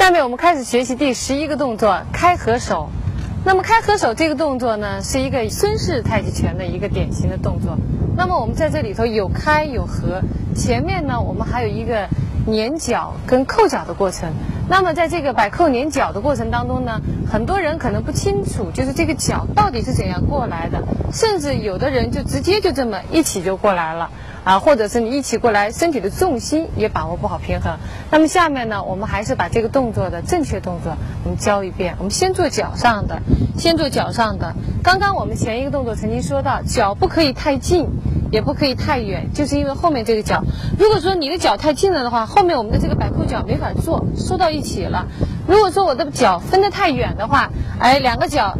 下面我们开始学习第十一个动作——开合手。那么开合手这个动作呢，是一个孙式太极拳的一个典型的动作。那么我们在这里头有开有合，前面呢我们还有一个捻脚跟扣脚的过程。那么在这个摆扣捻脚的过程当中呢，很多人可能不清楚，就是这个脚到底是怎样过来的，甚至有的人就直接就这么一起就过来了。啊，或者是你一起过来，身体的重心也把握不好平衡。那么下面呢，我们还是把这个动作的正确动作我们教一遍。我们先做脚上的，先做脚上的。刚刚我们前一个动作曾经说到，脚不可以太近，也不可以太远，就是因为后面这个脚，如果说你的脚太近了的话，后面我们的这个摆扣脚没法做，收到一起了。如果说我的脚分得太远的话，哎，两个脚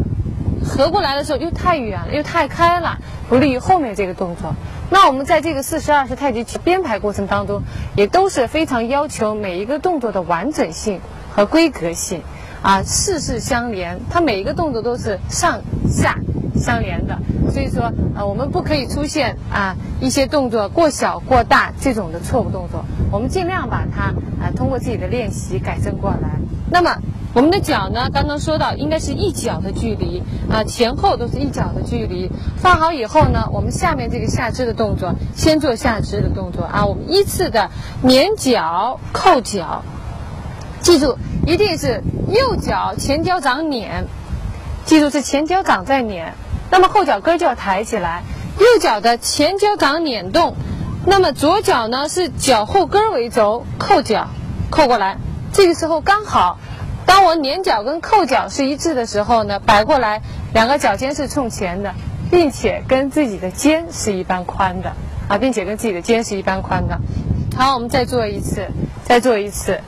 合过来的时候又太远了，又太开了，不利于后面这个动作。那我们在这个四十二式太极拳编排过程当中，也都是非常要求每一个动作的完整性和规格性，啊，四式相连，它每一个动作都是上下相连的，所以说，呃，我们不可以出现啊一些动作过小过大这种的错误动作，我们尽量把它啊通过自己的练习改正过来。那么。我们的脚呢？刚刚说到应该是一脚的距离啊，前后都是一脚的距离。放好以后呢，我们下面这个下肢的动作，先做下肢的动作啊。我们依次的捻脚、扣脚，记住一定是右脚前脚掌捻，记住是前脚掌在捻，那么后脚跟就要抬起来。右脚的前脚掌捻动，那么左脚呢是脚后跟为轴扣脚，扣过来。这个时候刚好。当我捻脚跟扣脚是一致的时候呢，摆过来，两个脚尖是冲前的，并且跟自己的肩是一般宽的啊，并且跟自己的肩是一般宽的。好，我们再做一次，再做一次。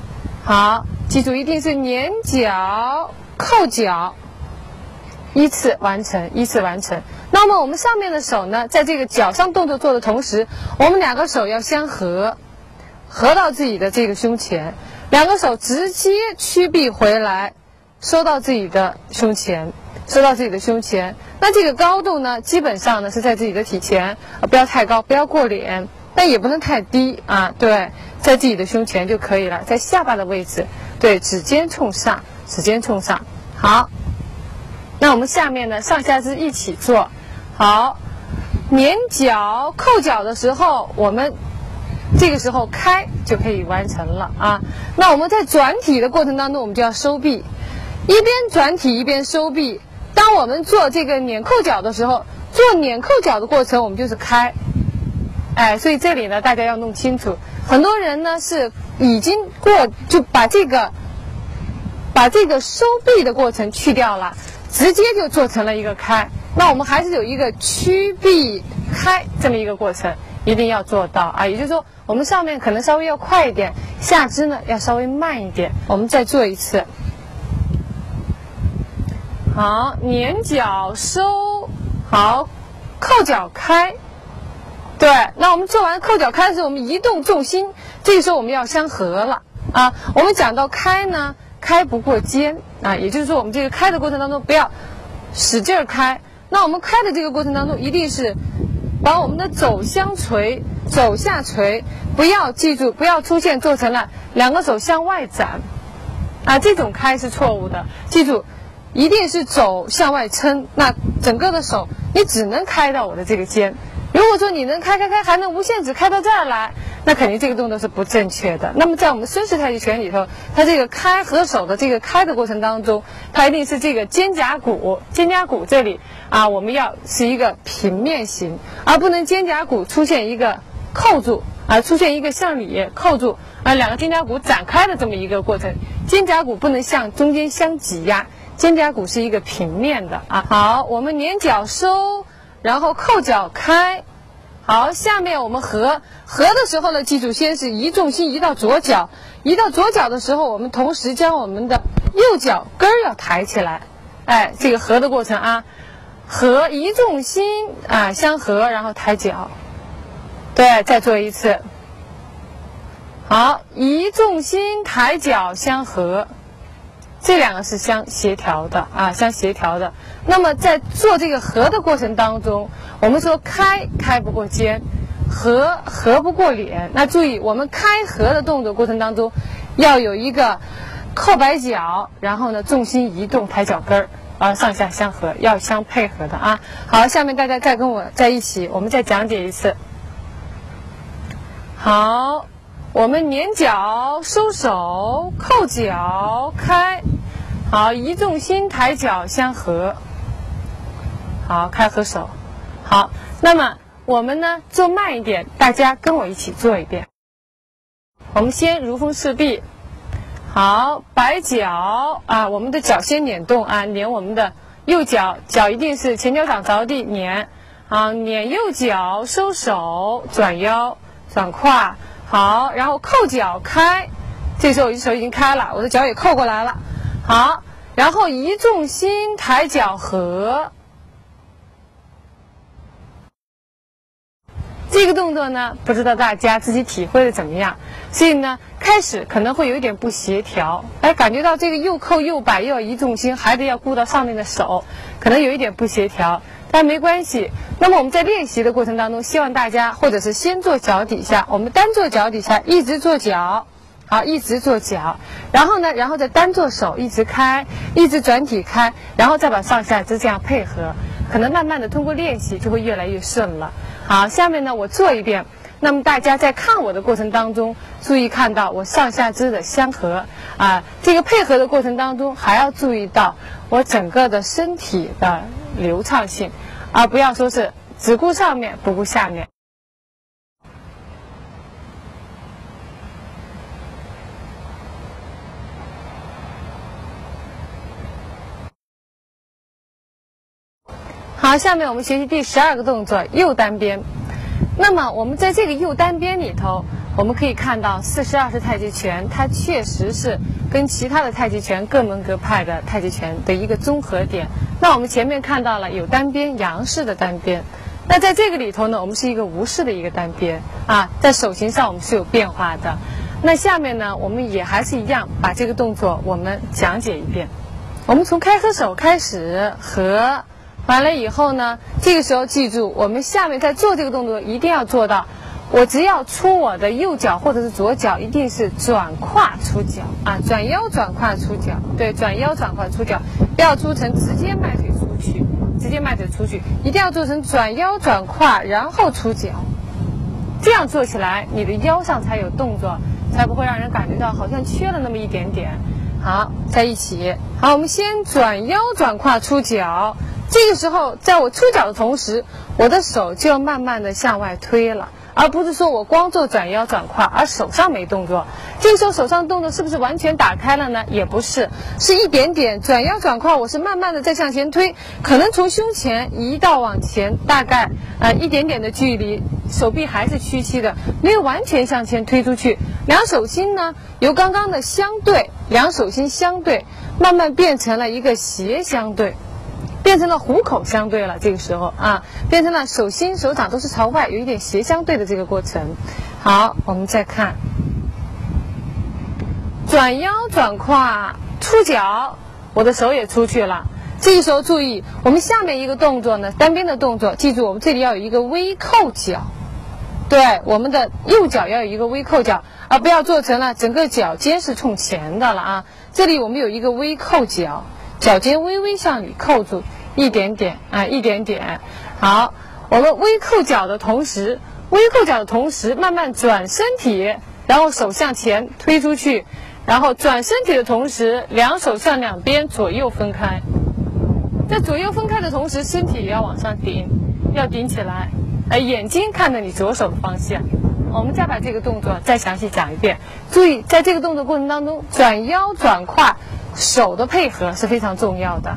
好，记住一定是捻脚扣脚，依次完成，依次完成。那么我们上面的手呢，在这个脚上动作做的同时，我们两个手要相合，合到自己的这个胸前。两个手直接屈臂回来，收到自己的胸前，收到自己的胸前。那这个高度呢，基本上呢是在自己的体前，啊，不要太高，不要过脸，但也不能太低啊。对，在自己的胸前就可以了，在下巴的位置。对，指尖冲上，指尖冲上。好，那我们下面呢，上下肢一起做。好，捻脚扣脚的时候，我们。这个时候开就可以完成了啊。那我们在转体的过程当中，我们就要收臂，一边转体一边收臂。当我们做这个捻扣脚的时候，做捻扣脚的过程我们就是开，哎，所以这里呢大家要弄清楚。很多人呢是已经过就把这个把这个收臂的过程去掉了，直接就做成了一个开。那我们还是有一个屈臂开这么一个过程。一定要做到啊！也就是说，我们上面可能稍微要快一点，下肢呢要稍微慢一点。我们再做一次。好，捻脚收，好，扣脚开。对，那我们做完扣脚开的时候，我们移动重心，这个时候我们要相合了啊。我们讲到开呢，开不过肩啊，也就是说，我们这个开的过程当中不要使劲儿开。那我们开的这个过程当中，一定是。把我们的肘相垂，肘下垂，不要记住，不要出现做成了两个手向外展，啊，这种开是错误的。记住，一定是肘向外撑，那整个的手你只能开到我的这个肩。如果说你能开开开，还能无限制开到这儿来。那肯定这个动作是不正确的。那么在我们孙式太极拳里头，它这个开合手的这个开的过程当中，它一定是这个肩胛骨，肩胛骨这里啊，我们要是一个平面型，而不能肩胛骨出现一个扣住，啊，出现一个向里扣住，啊，两个肩胛骨展开的这么一个过程。肩胛骨不能向中间相挤压，肩胛骨是一个平面的啊。好，我们连脚收，然后扣脚开。好，下面我们合。合的时候呢，记住先是移重心移到左脚，移到左脚的时候，我们同时将我们的右脚跟儿要抬起来，哎，这个合的过程啊，合移重心啊相合，然后抬脚，对，再做一次，好，移重心抬脚相合。这两个是相协调的啊，相协调的。那么在做这个合的过程当中，我们说开开不过肩，合合不过脸。那注意，我们开合的动作过程当中，要有一个扣摆脚，然后呢重心移动，抬脚跟儿，啊上下相合，要相配合的啊。好，下面大家再跟我在一起，我们再讲解一次。好，我们捻脚，收手，扣脚，开。好，移重心，抬脚相合。好，开合手。好，那么我们呢做慢一点，大家跟我一起做一遍。我们先如风似壁。好，摆脚啊，我们的脚先捻动啊，捻我们的右脚，脚一定是前脚掌着地捻。好，捻右脚，收手，转腰。转胯，好，然后扣脚开，这时候我的手已经开了，我的脚也扣过来了，好，然后移重心，抬脚合，这个动作呢，不知道大家自己体会的怎么样？所以呢，开始可能会有一点不协调，哎，感觉到这个又扣又摆，又要移重心，还得要顾到上面的手，可能有一点不协调。但没关系。那么我们在练习的过程当中，希望大家或者是先做脚底下，我们单做脚底下，一直做脚，好，一直做脚，然后呢，然后再单做手，一直开，一直转体开，然后再把上下肢这样配合，可能慢慢的通过练习就会越来越顺了。好，下面呢我做一遍，那么大家在看我的过程当中，注意看到我上下肢的相合啊，这个配合的过程当中还要注意到我整个的身体的流畅性。而不要说是只顾上面不顾下面。好，下面我们学习第十二个动作右单边。那么我们在这个右单边里头。我们可以看到，四十二式太极拳，它确实是跟其他的太极拳各门各派的太极拳的一个综合点。那我们前面看到了有单边杨式的单边，那在这个里头呢，我们是一个吴式的一个单边啊，在手型上我们是有变化的。那下面呢，我们也还是一样，把这个动作我们讲解一遍。我们从开合手开始和，完了以后呢，这个时候记住，我们下面在做这个动作一定要做到。我只要出我的右脚或者是左脚，一定是转胯出脚啊，转腰转胯出脚，对，转腰转胯出脚，不要出成直接迈腿出去，直接迈腿出去，一定要做成转腰转胯然后出脚，这样做起来你的腰上才有动作，才不会让人感觉到好像缺了那么一点点。好，在一起，好，我们先转腰转胯出脚，这个时候在我出脚的同时，我的手就要慢慢的向外推了。而不是说我光做转腰转胯，而手上没动作。这个时候手上动作是不是完全打开了呢？也不是，是一点点转腰转胯。我是慢慢的在向前推，可能从胸前移到往前，大概呃一点点的距离，手臂还是屈膝的，没有完全向前推出去。两手心呢，由刚刚的相对，两手心相对，慢慢变成了一个斜相对。变成了虎口相对了，这个时候啊，变成了手心手掌都是朝外，有一点斜相对的这个过程。好，我们再看，转腰转胯出脚，我的手也出去了。这个时候注意，我们下面一个动作呢，单边的动作，记住我们这里要有一个微扣脚，对，我们的右脚要有一个微扣脚，而不要做成了整个脚尖是冲前的了啊。这里我们有一个微扣脚。脚尖微微向里扣住一点点啊，一点点。好，我们微扣脚的同时，微扣脚的同时，慢慢转身体，然后手向前推出去，然后转身体的同时，两手向两边左右分开。在左右分开的同时，身体也要往上顶，要顶起来。哎，眼睛看着你左手的方向。我们再把这个动作再详细讲一遍。注意，在这个动作过程当中，转腰转胯。手的配合是非常重要的。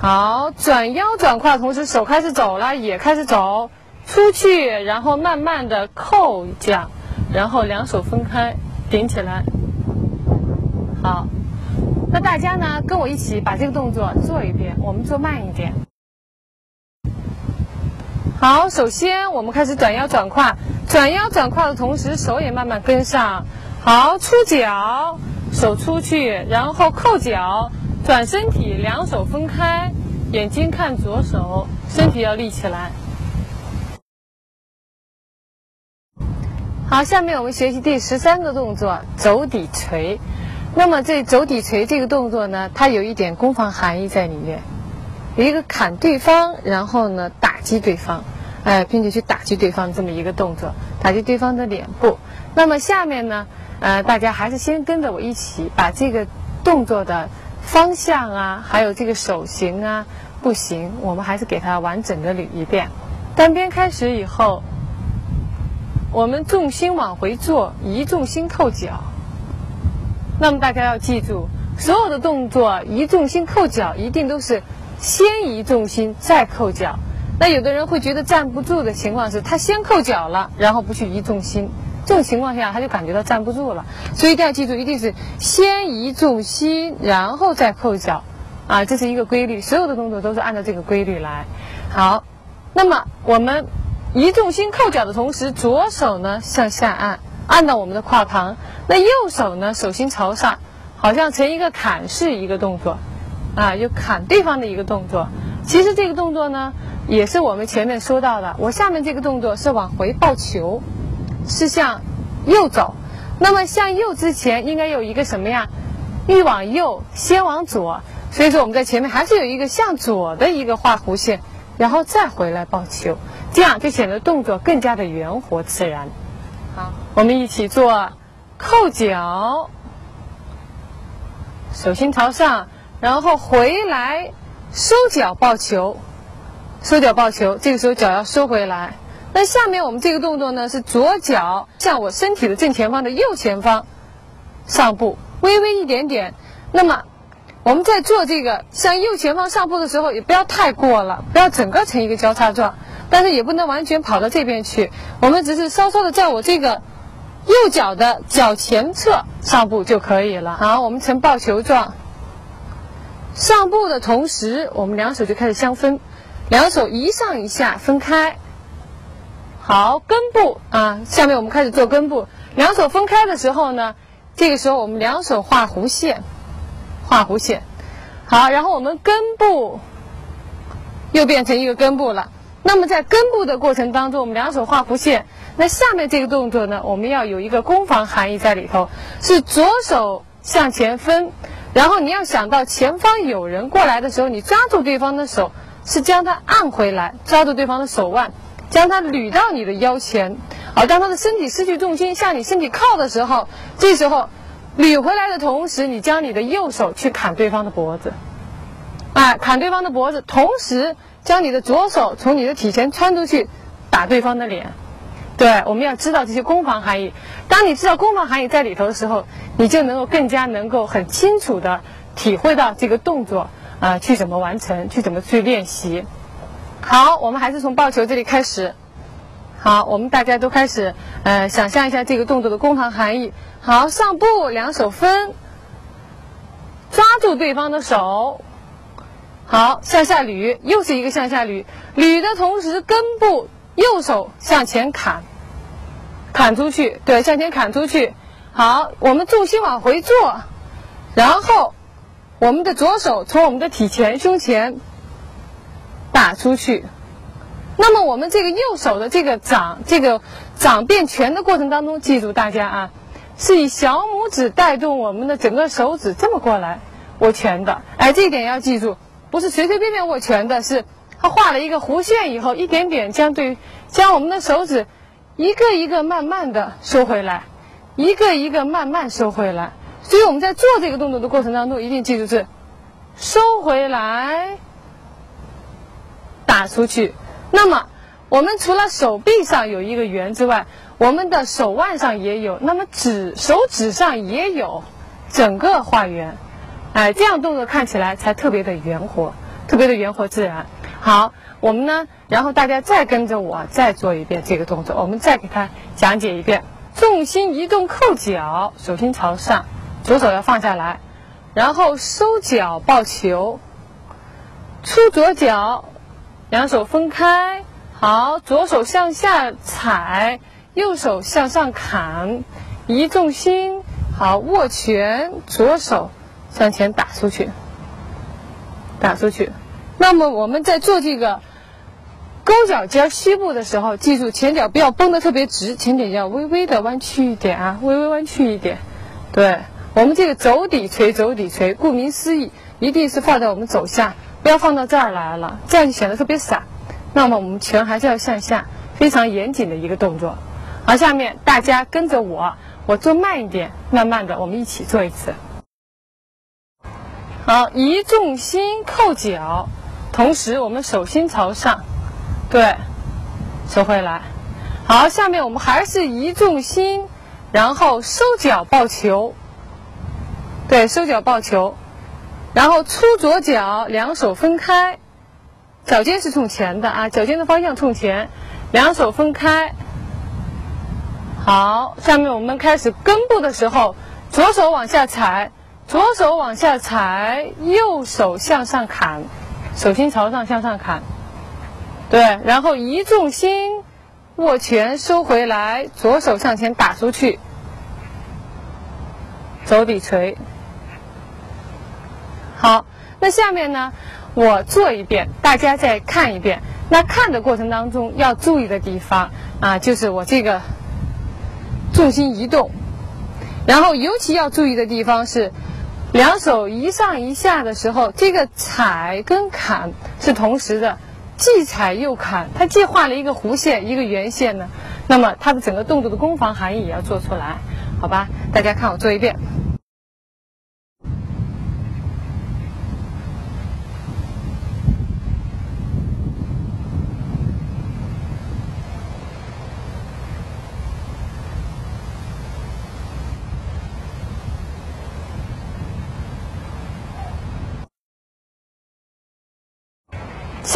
好，转腰转胯，同时手开始走了，也开始走出去，然后慢慢的扣降，然后两手分开顶起来。好，那大家呢跟我一起把这个动作做一遍，我们做慢一点。好，首先我们开始转腰转胯，转腰转胯的同时，手也慢慢跟上。好，出脚，手出去，然后扣脚，转身体，两手分开，眼睛看左手，身体要立起来。好，下面我们学习第十三个动作肘底锤。那么这肘底锤这个动作呢，它有一点攻防含义在里面，一个砍对方，然后呢打击对方，哎，并且去打击对方这么一个动作，打击对方的脸部。那么下面呢，呃，大家还是先跟着我一起把这个动作的方向啊，还有这个手型啊、步行，我们还是给它完整的捋一遍。单边开始以后，我们重心往回坐，移重心扣脚。那么大家要记住，所有的动作移重心扣脚，一定都是先移重心再扣脚。那有的人会觉得站不住的情况是，他先扣脚了，然后不去移重心，这种情况下他就感觉到站不住了。所以一定要记住，一定是先移重心，然后再扣脚，啊，这是一个规律。所有的动作都是按照这个规律来。好，那么我们移重心扣脚的同时，左手呢向下按。按到我们的胯旁，那右手呢？手心朝上，好像成一个砍式一个动作，啊，就砍对方的一个动作。其实这个动作呢，也是我们前面说到的。我下面这个动作是往回抱球，是向右走。那么向右之前应该有一个什么呀？欲往右，先往左。所以说我们在前面还是有一个向左的一个画弧线，然后再回来抱球，这样就显得动作更加的圆活自然。好，我们一起做扣脚，手心朝上，然后回来收脚抱球，收脚抱球。这个时候脚要收回来。那下面我们这个动作呢，是左脚向我身体的正前方的右前方上步，微微一点点。那么我们在做这个向右前方上步的时候，也不要太过了，不要整个成一个交叉状。但是也不能完全跑到这边去，我们只是稍稍的在我这个右脚的脚前侧上步就可以了。好，我们呈抱球状，上步的同时，我们两手就开始相分，两手一上一下分开。好，根部啊，下面我们开始做根部，两手分开的时候呢，这个时候我们两手画弧线，画弧线。好，然后我们根部又变成一个根部了。那么在根部的过程当中，我们两手画弧线。那下面这个动作呢，我们要有一个攻防含义在里头，是左手向前分，然后你要想到前方有人过来的时候，你抓住对方的手，是将他按回来，抓住对方的手腕，将他捋到你的腰前。而当他的身体失去重心向你身体靠的时候，这时候捋回来的同时，你将你的右手去砍对方的脖子，啊，砍对方的脖子，同时。将你的左手从你的体前穿出去，打对方的脸。对，我们要知道这些攻防含义。当你知道攻防含义在里头的时候，你就能够更加能够很清楚的体会到这个动作啊，去怎么完成，去怎么去练习。好，我们还是从抱球这里开始。好，我们大家都开始呃，想象一下这个动作的攻防含义。好，上步，两手分，抓住对方的手。好，向下捋，又是一个向下捋，捋的同时，根部右手向前砍，砍出去，对，向前砍出去。好，我们重心往回坐，然后我们的左手从我们的体前、胸前打出去。那么我们这个右手的这个掌，这个掌变拳的过程当中，记住大家啊，是以小拇指带动我们的整个手指这么过来握拳的。哎，这一点要记住。不是随随便便握拳的，是他画了一个弧线以后，一点点将对将我们的手指一个一个慢慢的收回来，一个一个慢慢收回来。所以我们在做这个动作的过程当中，一定记住是收回来，打出去。那么我们除了手臂上有一个圆之外，我们的手腕上也有，那么指手指上也有，整个画圆。哎，这样动作看起来才特别的圆活，特别的圆活自然。好，我们呢，然后大家再跟着我再做一遍这个动作，我们再给他讲解一遍。重心移动扣脚，手心朝上，左手要放下来，然后收脚抱球，出左脚，两手分开。好，左手向下踩，右手向上砍，移重心。好，握拳，左手。向前打出去，打出去。那么我们在做这个勾脚尖虚步的时候，记住前脚不要绷得特别直，前脚要微微的弯曲一点啊，微微弯曲一点。对我们这个走底锤，走底锤，顾名思义，一定是放在我们肘下，不要放到这儿来了，这样就显得特别散。那么我们拳还是要向下，非常严谨的一个动作。好，下面大家跟着我，我做慢一点，慢慢的，我们一起做一次。好，移重心扣脚，同时我们手心朝上。对，收回来。好，下面我们还是移重心，然后收脚抱球。对，收脚抱球，然后出左脚，两手分开，脚尖是冲前的啊，脚尖的方向冲前，两手分开。好，下面我们开始根部的时候，左手往下踩，左手往下踩，右手向上砍，手心朝上向上砍。对，然后移重心，握拳收回来，左手向前打出去，走底锤。好，那下面呢，我做一遍，大家再看一遍。那看的过程当中要注意的地方啊，就是我这个重心移动，然后尤其要注意的地方是，两手一上一下的时候，这个踩跟砍是同时的。既踩又砍，它既画了一个弧线，一个圆线呢，那么它的整个动作的攻防含义也要做出来，好吧？大家看我做一遍。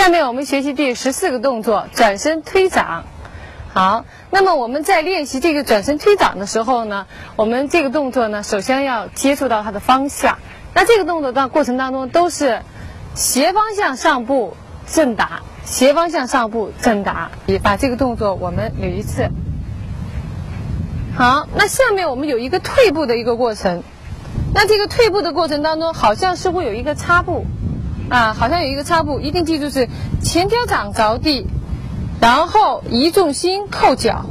下面我们学习第十四个动作，转身推掌。好，那么我们在练习这个转身推掌的时候呢，我们这个动作呢，首先要接触到它的方向。那这个动作的过程当中都是斜方向上步正打，斜方向上步正打。把这个动作我们捋一次。好，那下面我们有一个退步的一个过程。那这个退步的过程当中，好像是会有一个擦步。啊，好像有一个擦步，一定记住是前脚掌着地，然后移重心扣脚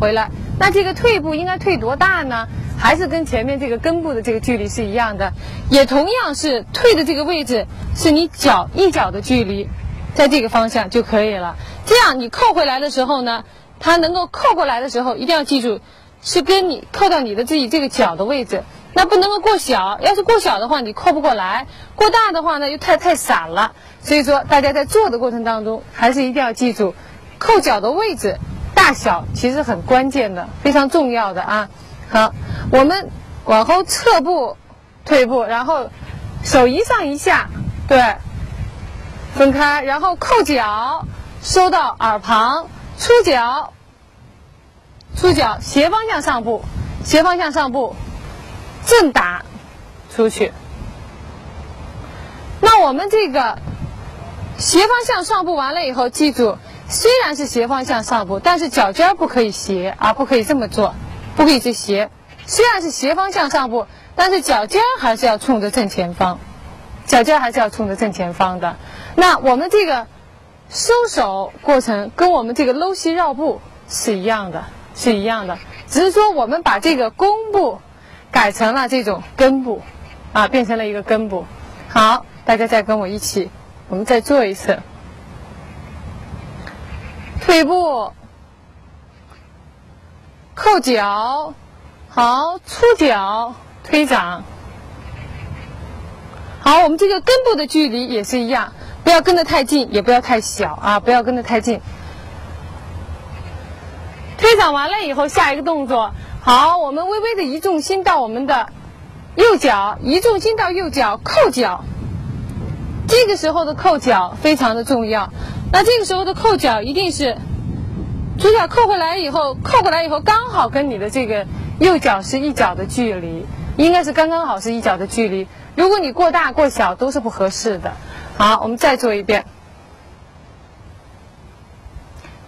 回来。那这个退步应该退多大呢？还是跟前面这个根部的这个距离是一样的，也同样是退的这个位置是你脚一脚的距离，在这个方向就可以了。这样你扣回来的时候呢，它能够扣过来的时候，一定要记住是跟你扣到你的自己这个脚的位置。那不能够过小，要是过小的话，你扣不过来；过大的话呢，又太太散了。所以说，大家在做的过程当中，还是一定要记住，扣脚的位置大小其实很关键的，非常重要的啊。好，我们往后撤步、退步，然后手一上一下，对，分开，然后扣脚，收到耳旁，出脚，出脚，斜方向上步，斜方向上步。正打出去，那我们这个斜方向上步完了以后，记住，虽然是斜方向上步，但是脚尖不可以斜啊，不可以这么做，不可以去斜。虽然是斜方向上步，但是脚尖还是要冲着正前方，脚尖还是要冲着正前方的。那我们这个收手过程跟我们这个搂膝绕步是一样的，是一样的，只是说我们把这个弓步。改成了这种根部，啊，变成了一个根部。好，大家再跟我一起，我们再做一次。退步，扣脚，好，出脚，推掌。好，我们这个根部的距离也是一样，不要跟得太近，也不要太小啊，不要跟得太近。推掌完了以后，下一个动作。好，我们微微的移重心到我们的右脚，移重心到右脚，扣脚。这个时候的扣脚非常的重要。那这个时候的扣脚一定是左脚扣回来以后，扣过来以后刚好跟你的这个右脚是一脚的距离，应该是刚刚好是一脚的距离。如果你过大过小都是不合适的。好，我们再做一遍，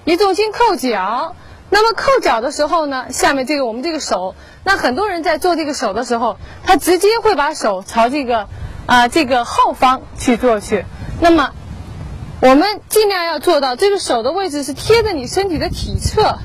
移重心扣脚。那么扣脚的时候呢，下面这个我们这个手，那很多人在做这个手的时候，他直接会把手朝这个啊这个后方去做去。那么我们尽量要做到这个手的位置是贴着你身体的体侧，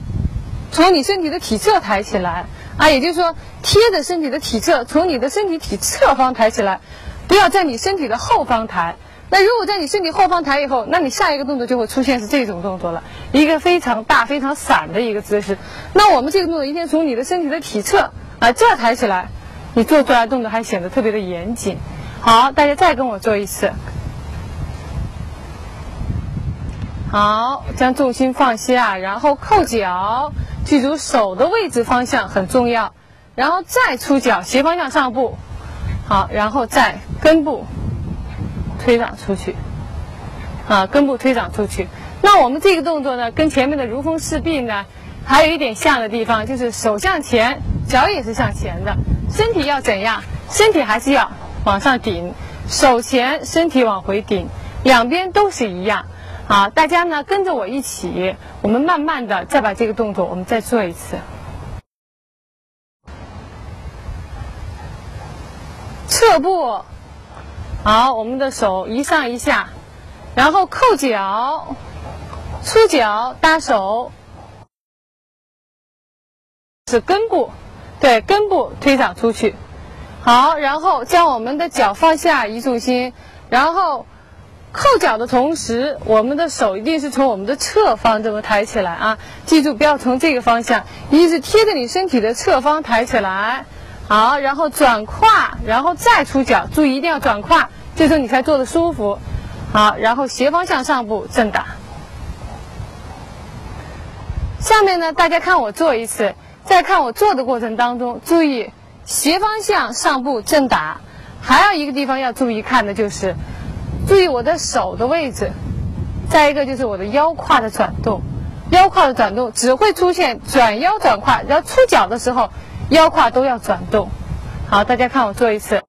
从你身体的体侧抬起来啊，也就是说贴着身体的体侧，从你的身体体侧方抬起来，不要在你身体的后方抬。那如果在你身体后方抬以后，那你下一个动作就会出现是这种动作了，一个非常大、非常散的一个姿势。那我们这个动作一定从你的身体的体侧啊这儿抬起来，你做出来动作还显得特别的严谨。好，大家再跟我做一次。好，将重心放下，然后扣脚，记住手的位置方向很重要，然后再出脚，斜方向上步，好，然后再根部推掌出去，啊，根部推掌出去。那我们这个动作呢，跟前面的如风似壁呢，还有一点像的地方，就是手向前，脚也是向前的，身体要怎样？身体还是要往上顶，手前，身体往回顶，两边都是一样。好，大家呢跟着我一起，我们慢慢的再把这个动作，我们再做一次。侧步，好，我们的手一上一下，然后扣脚，出脚搭手，是根部，对，根部推掌出去。好，然后将我们的脚放下，移重心，然后。扣脚的同时，我们的手一定是从我们的侧方这么抬起来啊！记住，不要从这个方向，一定是贴着你身体的侧方抬起来。好，然后转胯，然后再出脚，注意一定要转胯，这时候你才做的舒服。好，然后斜方向上步正打。下面呢，大家看我做一次，在看我做的过程当中，注意斜方向上步正打。还有一个地方要注意看的就是。注意我的手的位置，再一个就是我的腰胯的转动，腰胯的转动只会出现转腰转胯，然后出脚的时候，腰胯都要转动。好，大家看我做一次。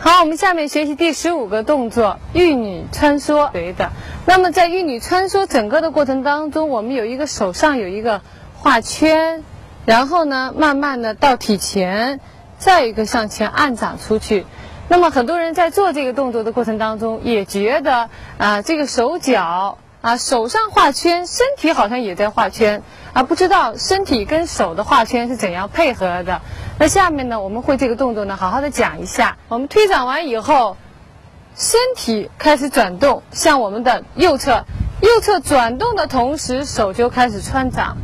好，我们下面学习第十五个动作——玉女穿梭。对的。那么在玉女穿梭整个的过程当中，我们有一个手上有一个画圈，然后呢，慢慢的到体前，再一个向前按掌出去。那么很多人在做这个动作的过程当中，也觉得啊，这个手脚。啊，手上画圈，身体好像也在画圈，啊，不知道身体跟手的画圈是怎样配合的。那下面呢，我们会这个动作呢，好好的讲一下。我们推掌完以后，身体开始转动，向我们的右侧，右侧转动的同时，手就开始穿掌，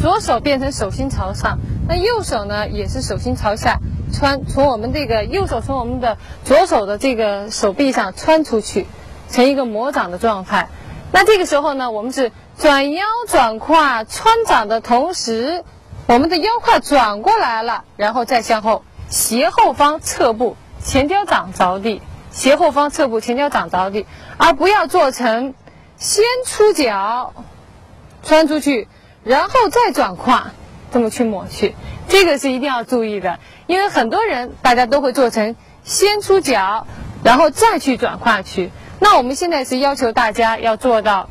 左手变成手心朝上，那右手呢也是手心朝下穿，从我们这个右手从我们的左手的这个手臂上穿出去，成一个魔掌的状态。那这个时候呢，我们是转腰转胯穿掌的同时，我们的腰胯转过来了，然后再向后斜后方侧步前脚掌着地，斜后方侧步前脚掌着地，而不要做成先出脚穿出去，然后再转胯这么去抹去，这个是一定要注意的，因为很多人大家都会做成先出脚，然后再去转胯去。那我们现在是要求大家要做到，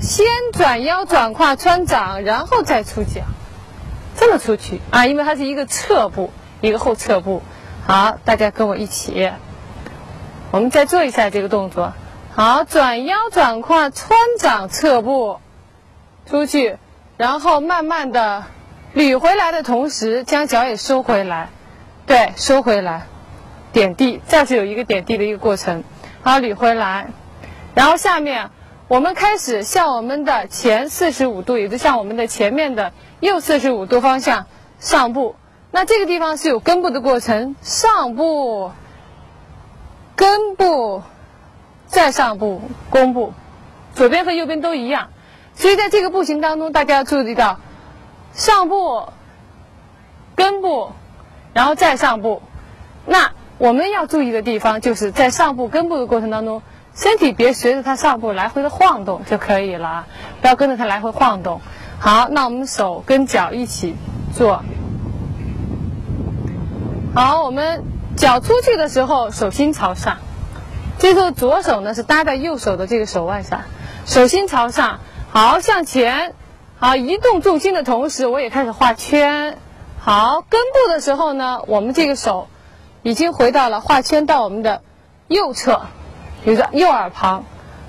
先转腰转胯穿掌，然后再出脚，这么出去啊，因为它是一个侧步，一个后侧步。好，大家跟我一起，我们再做一下这个动作。好，转腰转胯穿掌侧步出去，然后慢慢的捋回来的同时，将脚也收回来，对，收回来，点地，再是有一个点地的一个过程。好，捋回来，然后下面我们开始向我们的前四十五度，也就向我们的前面的右四十五度方向上步。那这个地方是有根部的过程，上步、根部、再上步、弓步，左边和右边都一样。所以在这个步行当中，大家要注意到上步、根部，然后再上步。那我们要注意的地方，就是在上步、根部的过程当中，身体别随着它上步来回的晃动就可以了，不要跟着它来回晃动。好，那我们手跟脚一起做。好，我们脚出去的时候，手心朝上。这时候左手呢是搭在右手的这个手腕上，手心朝上。好，向前。好，移动重心的同时，我也开始画圈。好，根部的时候呢，我们这个手已经回到了画圈到我们的右侧，比如说右耳旁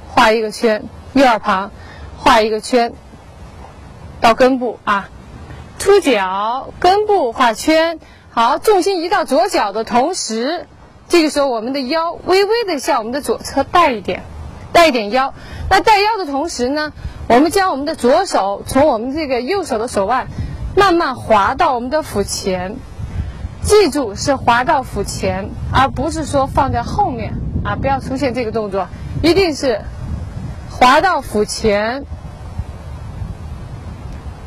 画一个圈，右耳旁画一个圈到根部啊。出脚，根部画圈。好，重心移到左脚的同时，这个时候我们的腰微微的向我们的左侧带一点，带一点腰。那带腰的同时呢？我们将我们的左手从我们这个右手的手腕慢慢滑到我们的腹前，记住是滑到腹前，而不是说放在后面啊！不要出现这个动作，一定是滑到腹前，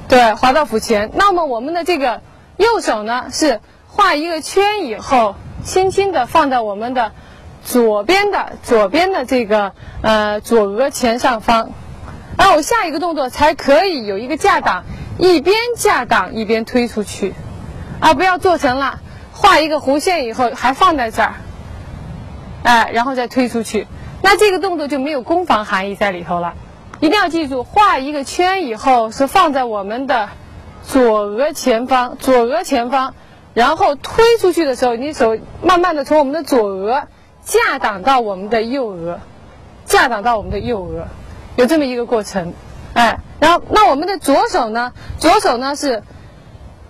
对，滑到腹前。那么我们的这个右手呢，是画一个圈以后，轻轻的放在我们的左边的左边的这个呃左额前上方。然后下一个动作才可以有一个架挡，一边架挡一边推出去，啊，不要做成了画一个弧线以后还放在这儿，哎，然后再推出去，那这个动作就没有攻防含义在里头了。一定要记住，画一个圈以后是放在我们的左额前方，左额前方，然后推出去的时候，你手慢慢的从我们的左额架挡到我们的右额，架挡到我们的右额。有这么一个过程，哎，然后那我们的左手呢？左手呢是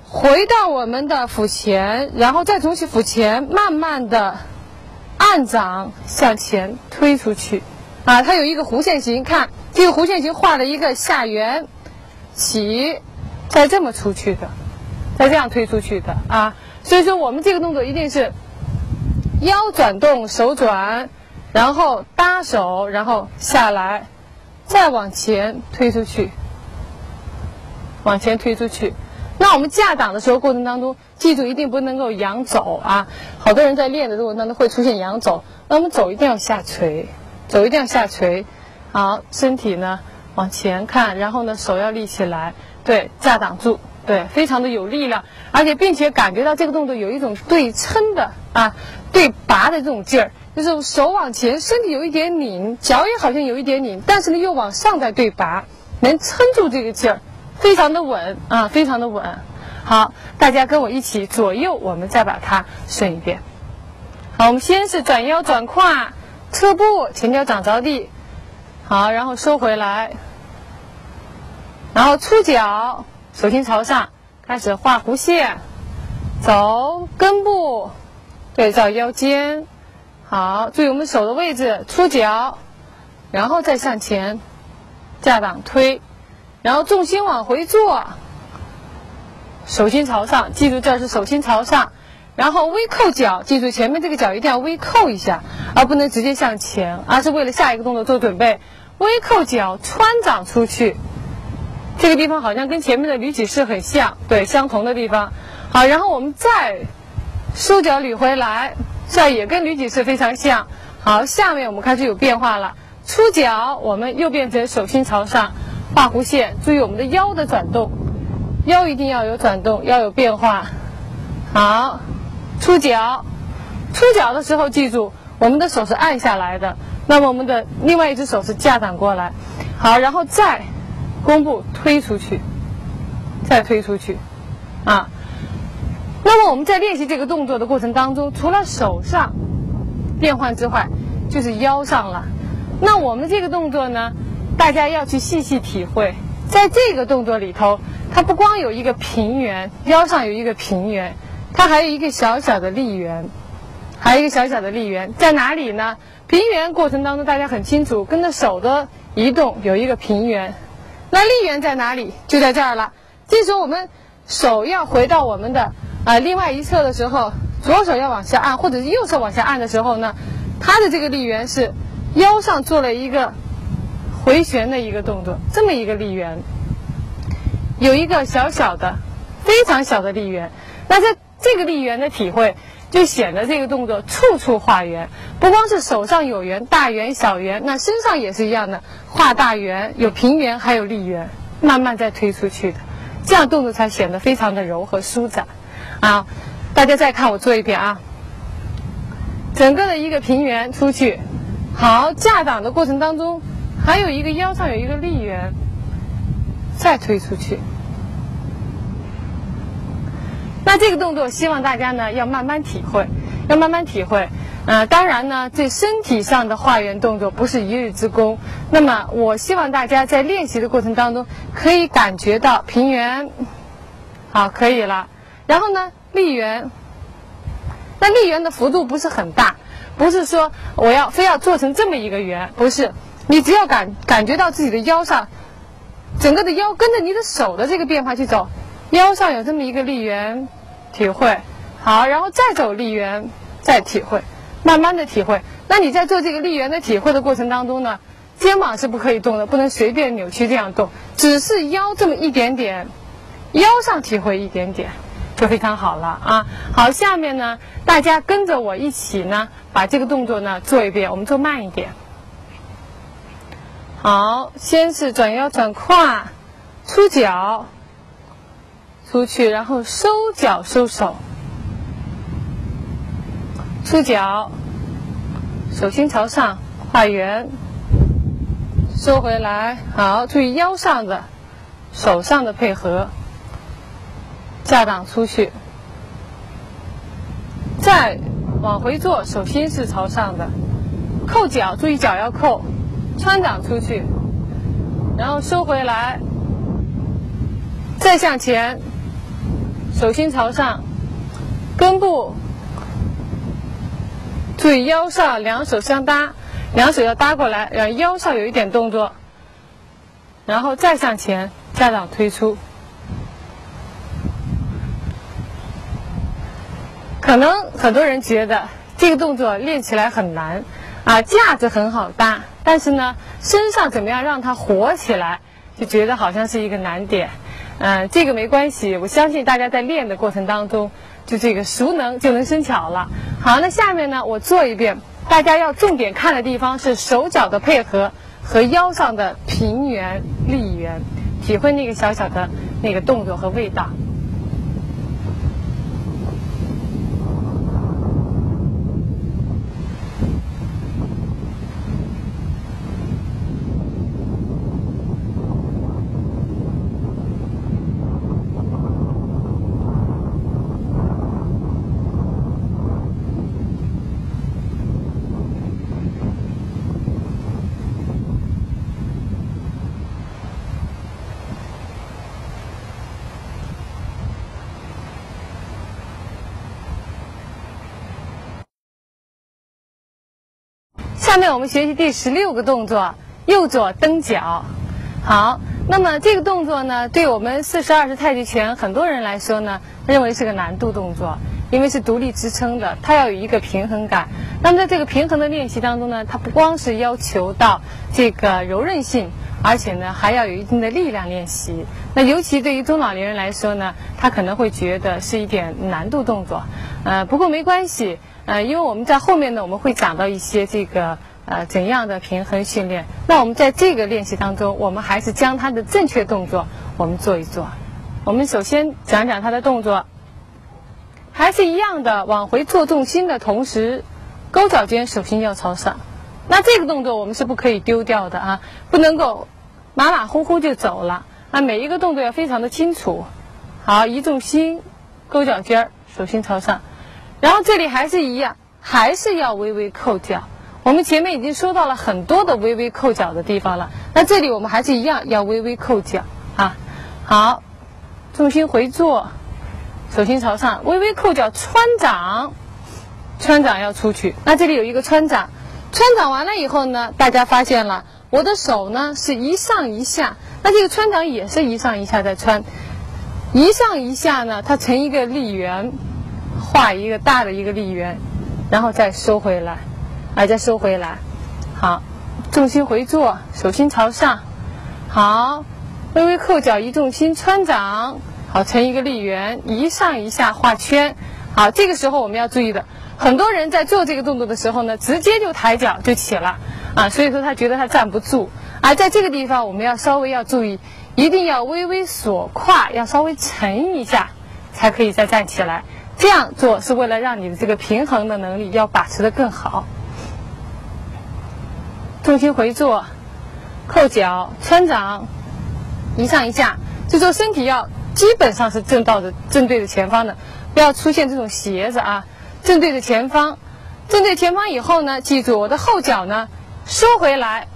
回到我们的腹前，然后再从腹前慢慢的按掌向前推出去，啊，它有一个弧线形，看这个弧线形画了一个下圆，起，再这么出去的，再这样推出去的啊。所以说我们这个动作一定是腰转动，手转，然后搭手，然后下来。再往前推出去，往前推出去。那我们架挡的时候过程当中，记住一定不能够仰走啊！好多人在练的过程当中会出现仰走，那我们走一定要下垂，走一定要下垂。好，身体呢往前看，然后呢手要立起来，对，架挡住，对，非常的有力量，而且并且感觉到这个动作有一种对撑的啊，对拔的这种劲儿。就是手往前，身体有一点拧，脚也好像有一点拧，但是呢又往上在对拔，能撑住这个劲儿，非常的稳啊，非常的稳。好，大家跟我一起左右，我们再把它顺一遍。好，我们先是转腰转胯，侧步，前脚掌着地，好，然后收回来，然后出脚，手心朝上，开始画弧线，走根部，对照腰间。好，注意我们手的位置，出脚，然后再向前，架挡推，然后重心往回坐，手心朝上，记住这是手心朝上，然后微扣脚，记住前面这个脚一定要微扣一下，而不能直接向前，而是为了下一个动作做准备。微扣脚穿掌出去，这个地方好像跟前面的捋起式很像，对，相同的地方。好，然后我们再收脚捋回来。这也跟捋脊式非常像。好，下面我们开始有变化了。出脚，我们又变成手心朝上，画弧线。注意我们的腰的转动，腰一定要有转动，要有变化。好，出脚，出脚的时候记住，我们的手是按下来的，那么我们的另外一只手是架挡过来。好，然后再弓步推出去，再推出去，啊。那么我们在练习这个动作的过程当中，除了手上变换之外，就是腰上了。那我们这个动作呢，大家要去细细体会，在这个动作里头，它不光有一个平圆，腰上有一个平圆，它还有一个小小的立圆，还有一个小小的立圆在哪里呢？平圆过程当中大家很清楚，跟着手的移动有一个平圆，那立圆在哪里？就在这儿了。这时候我们手要回到我们的。啊，另外一侧的时候，左手要往下按，或者是右手往下按的时候呢，它的这个立圆是腰上做了一个回旋的一个动作，这么一个立圆，有一个小小的、非常小的立圆。那在这个立圆的体会，就显得这个动作处处画圆，不光是手上有圆，大圆、小圆，那身上也是一样的，画大圆，有平圆，还有立圆，慢慢再推出去的，这样动作才显得非常的柔和舒展。啊，大家再看我做一遍啊，整个的一个平圆出去，好，架挡的过程当中还有一个腰上有一个立圆，再推出去。那这个动作希望大家呢要慢慢体会，要慢慢体会。呃，当然呢，这身体上的画圆动作不是一日之功。那么，我希望大家在练习的过程当中可以感觉到平圆，好，可以了。然后呢，立圆，那立圆的幅度不是很大，不是说我要非要做成这么一个圆，不是。你只要感感觉到自己的腰上，整个的腰跟着你的手的这个变化去走，腰上有这么一个力源，体会好，然后再走力源，再体会。慢慢的体会，那你在做这个力源的体会的过程当中呢，肩膀是不可以动的，不能随便扭曲这样动，只是腰这么一点点，腰上体会一点点，就非常好了啊。好，下面呢，大家跟着我一起呢，把这个动作呢做一遍，我们做慢一点。好，先是转腰转胯，出脚，出去，然后收脚收手。出脚，手心朝上画圆，收回来。好，注意腰上的、手上的配合，架挡出去，再往回做，手心是朝上的，扣脚，注意脚要扣，穿掌出去，然后收回来，再向前，手心朝上，根部。注意腰上两手相搭，两手要搭过来，让腰上有一点动作，然后再向前，架挡推出。可能很多人觉得这个动作练起来很难，啊，架子很好搭，但是呢，身上怎么样让它活起来，就觉得好像是一个难点。嗯，这个没关系，我相信大家在练的过程当中。就这个熟能就能生巧了。好，那下面呢，我做一遍。大家要重点看的地方是手脚的配合和腰上的平圆立圆，体会那个小小的那个动作和味道。下面我们学习第十六个动作，右左蹬脚。好，那么这个动作呢，对我们四十二式太极拳很多人来说呢，认为是个难度动作，因为是独立支撑的，它要有一个平衡感。那么在这个平衡的练习当中呢，它不光是要求到这个柔韧性，而且呢还要有一定的力量练习。那尤其对于中老年人来说呢，他可能会觉得是一点难度动作。呃，不过没关系。呃，因为我们在后面呢，我们会讲到一些这个呃怎样的平衡训练。那我们在这个练习当中，我们还是将它的正确动作我们做一做。我们首先讲讲它的动作，还是一样的，往回做重心的同时，勾脚尖，手心要朝上。那这个动作我们是不可以丢掉的啊，不能够马马虎虎就走了。那每一个动作要非常的清楚。好，移重心，勾脚尖儿，手心朝上。然后这里还是一样，还是要微微扣脚。我们前面已经说到了很多的微微扣脚的地方了，那这里我们还是一样要微微扣脚啊。好，重心回坐，手心朝上，微微扣脚，穿掌，穿掌要出去。那这里有一个穿掌，穿掌完了以后呢，大家发现了我的手呢是一上一下，那这个穿掌也是一上一下在穿，一上一下呢，它成一个立圆。画一个大的一个立圆，然后再收回来，啊，再收回来，好，重心回坐，手心朝上，好，微微扣脚，一重心，穿掌，好，成一个立圆，一上一下画圈，好，这个时候我们要注意的，很多人在做这个动作的时候呢，直接就抬脚就起了，啊，所以说他觉得他站不住，而在这个地方我们要稍微要注意，一定要微微锁胯，要稍微沉一下，才可以再站起来。这样做是为了让你的这个平衡的能力要把持的更好。重心回坐，扣脚，穿掌，一上一下，就说身体要基本上是正到的，正对着前方的，不要出现这种斜着啊，正对着前方，正对前方以后呢，记住我的后脚呢收回来，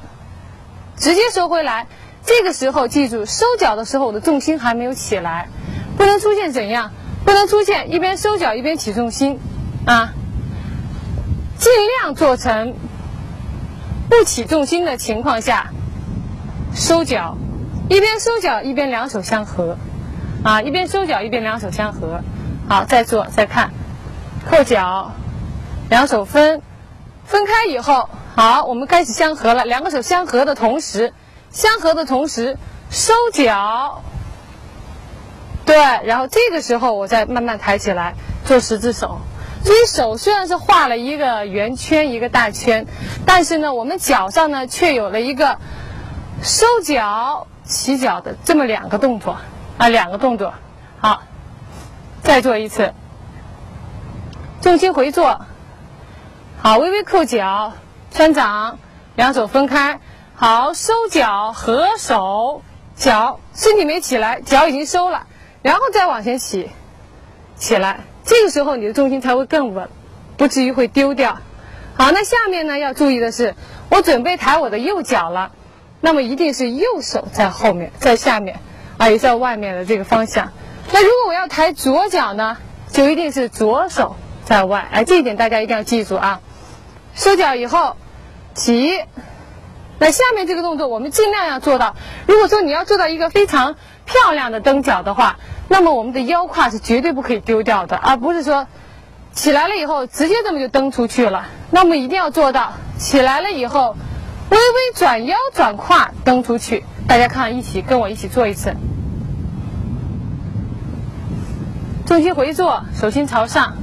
直接收回来。这个时候记住收脚的时候，我的重心还没有起来，不能出现怎样？不能出现一边收脚一边起重心，啊，尽量做成不起重心的情况下收脚，一边收脚一边两手相合，啊，一边收脚一边两手相合，好，再做再看，扣脚，两手分，分开以后，好，我们开始相合了，两个手相合的同时，相合的同时收脚。对，然后这个时候我再慢慢抬起来做十字手，所以手虽然是画了一个圆圈一个大圈，但是呢，我们脚上呢却有了一个收脚起脚的这么两个动作啊，两个动作。好，再做一次，重心回坐，好，微微扣脚，穿掌，两手分开，好，收脚合手，脚身体没起来，脚已经收了。然后再往前起，起来，这个时候你的重心才会更稳，不至于会丢掉。好，那下面呢要注意的是，我准备抬我的右脚了，那么一定是右手在后面，在下面，啊，也在外面的这个方向。那如果我要抬左脚呢，就一定是左手在外。哎，这一点大家一定要记住啊。收脚以后，起。那下面这个动作我们尽量要做到。如果说你要做到一个非常漂亮的蹬脚的话，那么我们的腰胯是绝对不可以丢掉的，而不是说起来了以后直接这么就蹬出去了。那么一定要做到起来了以后微微转腰转胯蹬出去。大家看，一起跟我一起做一次。重心回坐，手心朝上，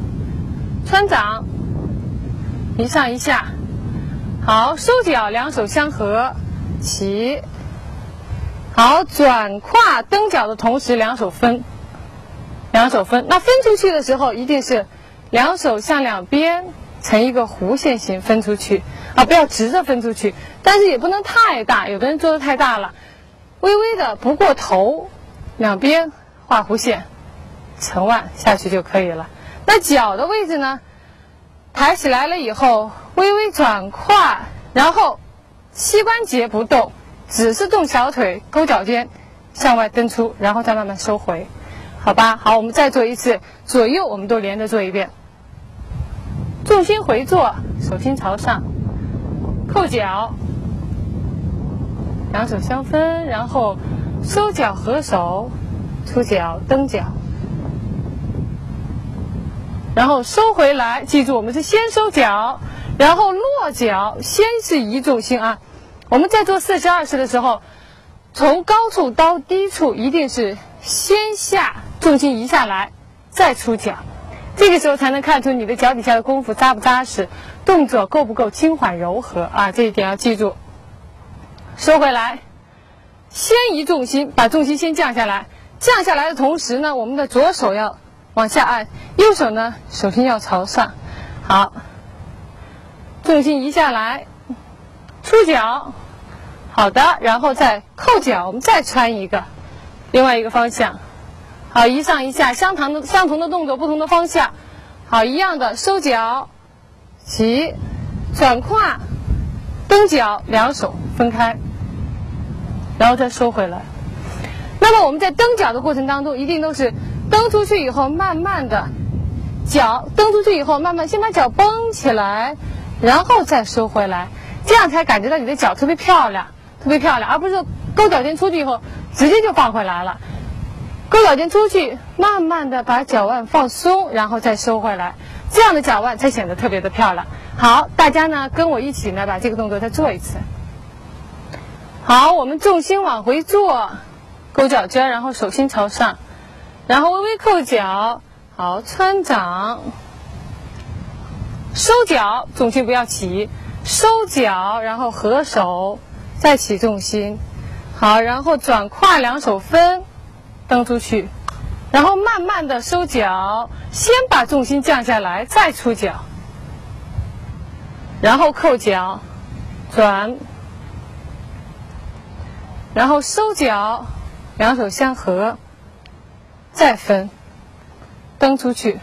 穿掌，一上一下。好，收脚，两手相合，起。好，转胯蹬脚的同时，两手分，两手分。那分出去的时候，一定是两手向两边成一个弧线形分出去啊，不要直着分出去，但是也不能太大，有的人做的太大了，微微的不过头，两边画弧线，成腕下去就可以了。那脚的位置呢？抬起来了以后，微微转胯，然后膝关节不动，只是动小腿、勾脚尖，向外蹬出，然后再慢慢收回，好吧？好，我们再做一次，左右我们都连着做一遍。重心回坐，手心朝上，扣脚，两手相分，然后收脚合手，出脚蹬脚。然后收回来，记住我们是先收脚，然后落脚，先是移重心啊。我们在做四十二式的时候，从高处到低处一定是先下重心移下来，再出脚，这个时候才能看出你的脚底下的功夫扎不扎实，动作够不够轻缓柔和啊。这一点要记住。收回来，先移重心，把重心先降下来，降下来的同时呢，我们的左手要。往下按，右手呢，手心要朝上，好，重心移下来，出脚，好的，然后再扣脚，我们再穿一个，另外一个方向，好，一上一下，相同的相同的动作，不同的方向，好，一样的收脚，起，转胯，蹬脚，两手分开，然后再收回来。那么我们在蹬脚的过程当中，一定都是。蹬出去以后，慢慢的，脚蹬出去以后，慢慢先把脚绷起来，然后再收回来，这样才感觉到你的脚特别漂亮，特别漂亮，而不是勾脚尖出去以后直接就放回来了。勾脚尖出去，慢慢的把脚腕放松，然后再收回来，这样的脚腕才显得特别的漂亮。好，大家呢跟我一起呢把这个动作再做一次。好，我们重心往回坐，勾脚尖，然后手心朝上。然后微微扣脚，好，穿掌，收脚，重心不要起，收脚，然后合手，再起重心，好，然后转胯，两手分，蹬出去，然后慢慢的收脚，先把重心降下来，再出脚，然后扣脚，转，然后收脚，两手相合，再分，蹬出去。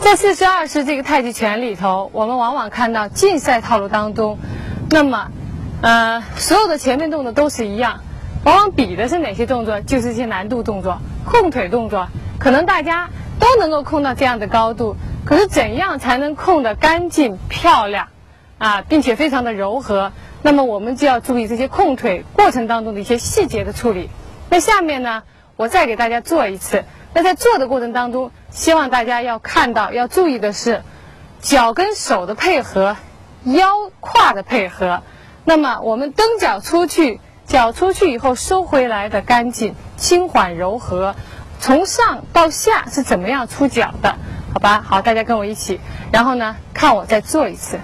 在四十二式这个太极拳里头，我们往往看到竞赛套路当中，那么。呃，所有的前面动作都是一样，往往比的是哪些动作？就是一些难度动作、控腿动作。可能大家都能够控到这样的高度，可是怎样才能控得干净漂亮啊，并且非常的柔和？那么我们就要注意这些控腿过程当中的一些细节的处理。那下面呢，我再给大家做一次。那在做的过程当中，希望大家要看到、要注意的是，脚跟手的配合，腰胯的配合。那么我们蹬脚出去，脚出去以后收回来的干净、轻缓、柔和，从上到下是怎么样出脚的？好吧，好，大家跟我一起，然后呢，看我再做一次。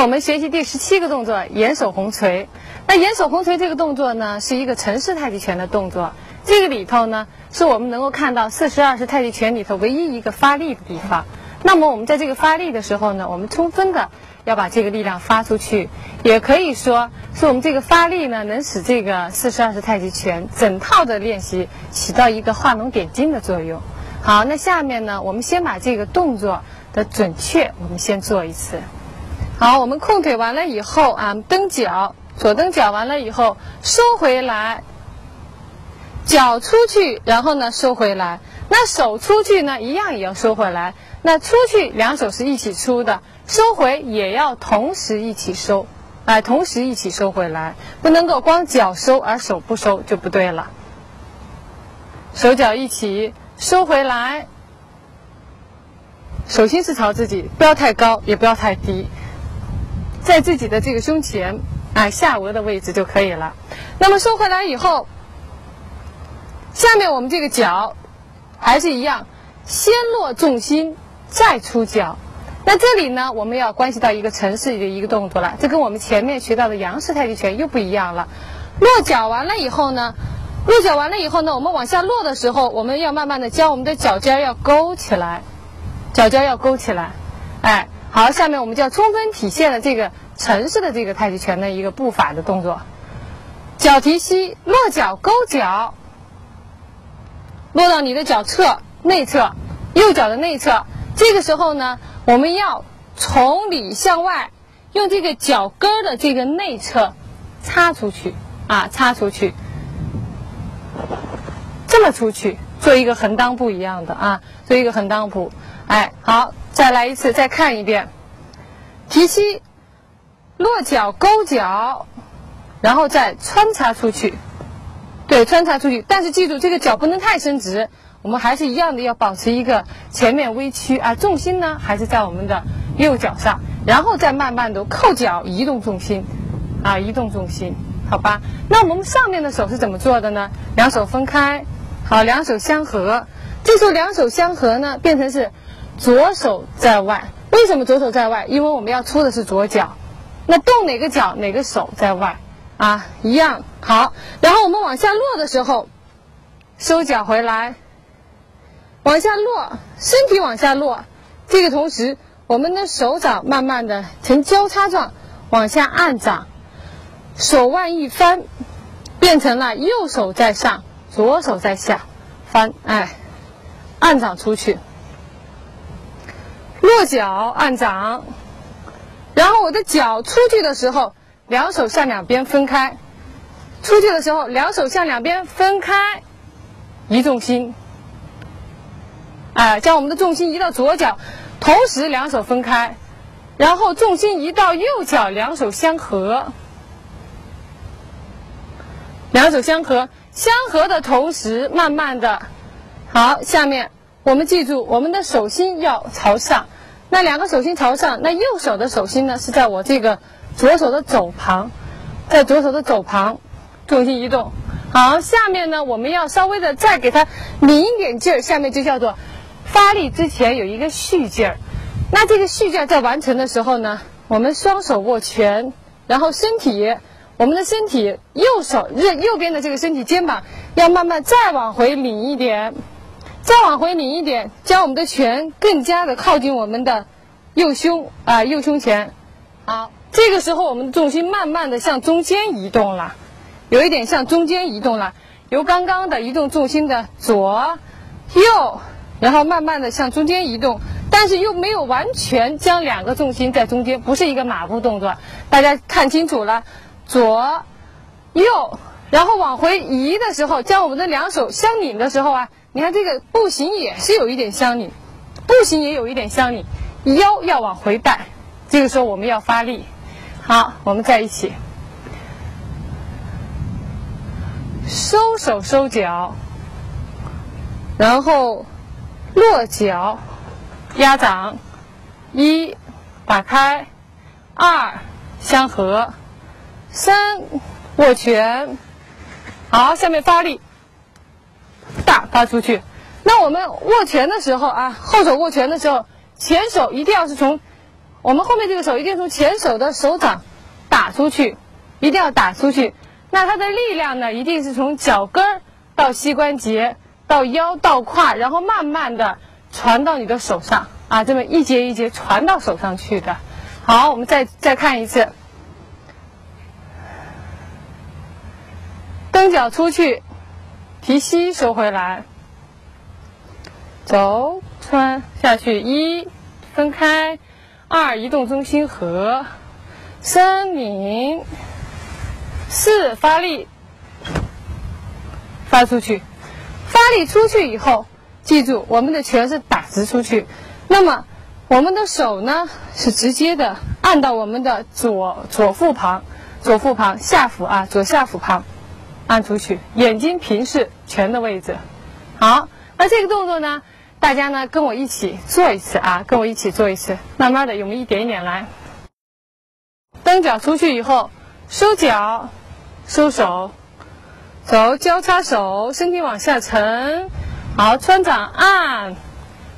我们学习第十七个动作“掩手红锤”。那“掩手红锤”这个动作呢，是一个陈式太极拳的动作。这个里头呢，是我们能够看到四十二式太极拳里头唯一一个发力的地方。那么我们在这个发力的时候呢，我们充分的要把这个力量发出去，也可以说是我们这个发力呢，能使这个四十二式太极拳整套的练习起到一个画龙点睛的作用。好，那下面呢，我们先把这个动作的准确，我们先做一次。好，我们控腿完了以后啊，蹬脚，左蹬脚完了以后收回来，脚出去，然后呢收回来。那手出去呢，一样也要收回来。那出去两手是一起出的，收回也要同时一起收，哎，同时一起收回来，不能够光脚收而手不收就不对了。手脚一起收回来，手心是朝自己，不要太高，也不要太低。在自己的这个胸前，哎，下颚的位置就可以了。那么收回来以后，下面我们这个脚还是一样，先落重心再出脚。那这里呢，我们要关系到一个城市的一个动作了，这跟我们前面学到的杨氏太极拳又不一样了。落脚完了以后呢，落脚完了以后呢，我们往下落的时候，我们要慢慢的将我们的脚尖要勾起来，脚尖要勾起来，哎。好，下面我们就要充分体现了这个城市的这个太极拳的一个步法的动作。脚提膝，落脚勾脚，落到你的脚侧内侧，右脚的内侧。这个时候呢，我们要从里向外，用这个脚跟的这个内侧插出去啊，插出去，这么出去，做一个横裆步一样的啊，做一个横裆步。哎，好。再来一次，再看一遍，提膝，落脚勾脚，然后再穿插出去，对，穿插出去。但是记住，这个脚不能太伸直，我们还是一样的要保持一个前面微屈啊，重心呢还是在我们的右脚上，然后再慢慢的扣脚，移动重心，啊，移动重心，好吧？那我们上面的手是怎么做的呢？两手分开，好，两手相合，这时候两手相合呢，变成是。左手在外，为什么左手在外？因为我们要出的是左脚，那动哪个脚哪个手在外啊？一样好。然后我们往下落的时候，收脚回来，往下落，身体往下落。这个同时，我们的手掌慢慢的呈交叉状往下按掌，手腕一翻，变成了右手在上，左手在下，翻，哎，按掌出去。落脚按掌，然后我的脚出去的时候，两手向两边分开。出去的时候，两手向两边分开，移重心。哎，将我们的重心移到左脚，同时两手分开，然后重心移到右脚，两手相合，两手相合，相合的同时，慢慢的，好，下面我们记住，我们的手心要朝上，那两个手心朝上，那右手的手心呢是在我这个左手的肘旁，在左手的肘旁，重心移动，好，下面呢我们要稍微的再给它拧一点劲儿，下面就叫做。发力之前有一个蓄劲儿，那这个蓄劲儿在完成的时候呢，我们双手握拳，然后身体，我们的身体右手右右边的这个身体肩膀要慢慢再往回拧一点，再往回拧一点，将我们的拳更加的靠近我们的右胸啊右胸前。好，这个时候我们的重心慢慢的向中间移动了，有一点向中间移动了，由刚刚的移动重心的左右。然后慢慢的向中间移动，但是又没有完全将两个重心在中间，不是一个马步动作。大家看清楚了，左、右，然后往回移的时候，将我们的两手相拧的时候啊，你看这个步行也是有一点相拧，步行也有一点相拧，腰要往回带。这个时候我们要发力。好，我们在一起，收手收脚，然后。落脚，压掌，一，打开，二，相合，三，握拳，好，下面发力，大发出去。那我们握拳的时候啊，后手握拳的时候，前手一定要是从我们后面这个手一定从前手的手掌打出去，一定要打出去。那它的力量呢，一定是从脚跟儿到膝关节。到腰到胯，然后慢慢的传到你的手上啊，这么一节一节传到手上去的。好，我们再再看一次，蹬脚出去，提膝收回来，走穿下去，一分开，二移动中心和，三拧，四发力，发出去。发力出去以后，记住我们的拳是打直出去，那么我们的手呢是直接的按到我们的左左腹旁，左腹旁下腹啊左下腹旁按出去，眼睛平视拳的位置。好，那这个动作呢，大家呢跟我一起做一次啊，跟我一起做一次，慢慢的我们一点一点来。蹬脚出去以后，收脚，收手。走，交叉手，身体往下沉，好，穿掌按，